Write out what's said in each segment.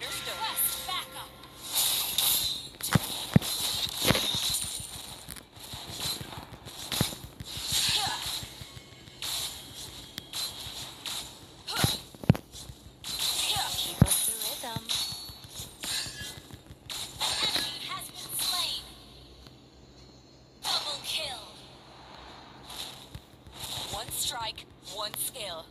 Understood. Request backup. One strike, one skill.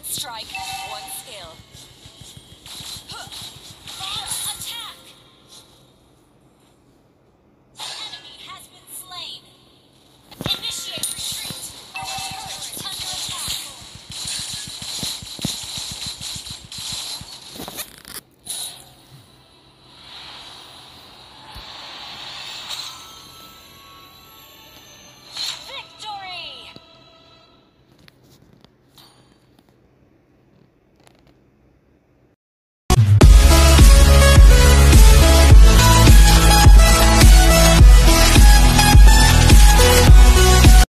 One strike, one.